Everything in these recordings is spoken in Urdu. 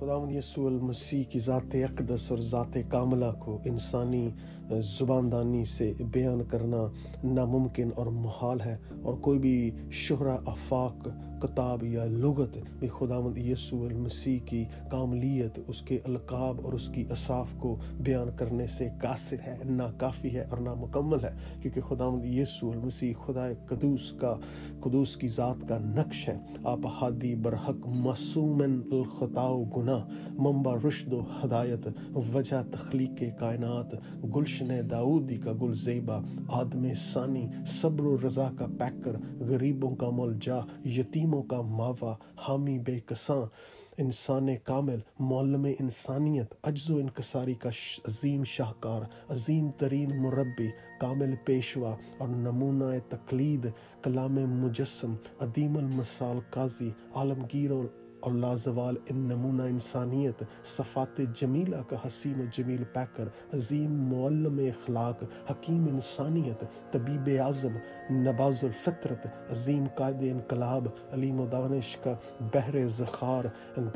خداوند یسوع المسیح کی ذات اقدس اور ذات کاملہ کو انسانی زباندانی سے بیان کرنا ناممکن اور محال ہے اور کوئی بھی شہرہ افاق کتاب یا لغت بھی خداوند یسوع المسیح کی کاملیت، اس کے القاب اور اس کی اصاف کو بیان کرنے سے قاصر ہے ناکافی ہے اور نامکمل ہے، کیونکہ خداوند یسوع المسیح خدا قدوس کا، قدوس کی ذات کا نقش ہے۔ آپ حادی برحق معصومن الخطا و گناہ، منبع رشد و ہدایت، وجہ تخلیق کائنات، گلشن داودی کا گل زیبا، آدم ثانی صبر و رضا کا پیکر، غریبوں کا ملجا یتیموں کا ماوا، حامی بے کساں، انسان کامل، معلم انسانیت، عجز و انکساری کا عظیم شاہکار، عظیم ترین مربی کامل پیشوا اور نمونہ تقلید، کلام مجسم، عدیم المثال قاضی، عالمگیر اور لازوال ان نمونہ انسانیت صفات جمیلہ کا حسین و جمیل پیکر، عظیم معلم اخلاق، حکیم انسانیت، طبیب اعظم، نباز الفطرت، عظیم قائد انقلاب، علیم و دانش کا بحر زخار،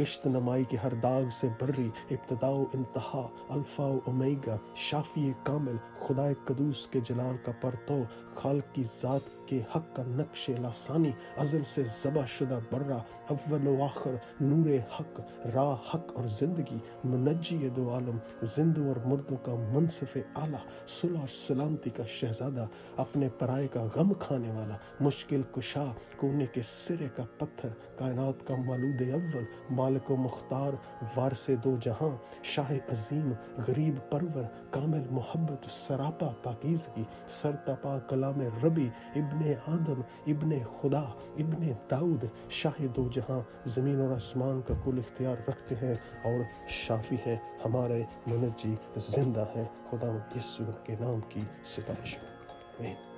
گشت نمائی کے ہر داغ سے بری، ابتدا و انتہا، الفا و امیگا، شافی کامل خدا قدوس کے جلال کا پرتو، خالق کی ذات کے حق کا نقش لاسانی ازل سے زبا شدہ برہ، اول و آخر نور حق، راہ حق اور زندگی، منجی دو عالم زندوں اور مردوں کا منصف اعلیٰ، صلح اور سلامتی کا شہزادہ، اپنے پرائے کا غم کھانے والا، مشکل کشا، کونے کے سرے کا پتھر، کائنات کا مالود اول، مالک و مختار، وارث دو جہاں، شاہ عظیم، غریب پرور، کامل محبت، سراپا پاکیزگی سرتپا کلام ربی، ابن آدم، ابن خدا، ابن داؤد، شاہ دو جہاں، زمین اور آسمان کا کل اختیار رکھتے ہیں اور شافی ہیں، ہمارے منجی زندہ ہیں۔ خدا یسو کے نام کی ستائش۔ آمین۔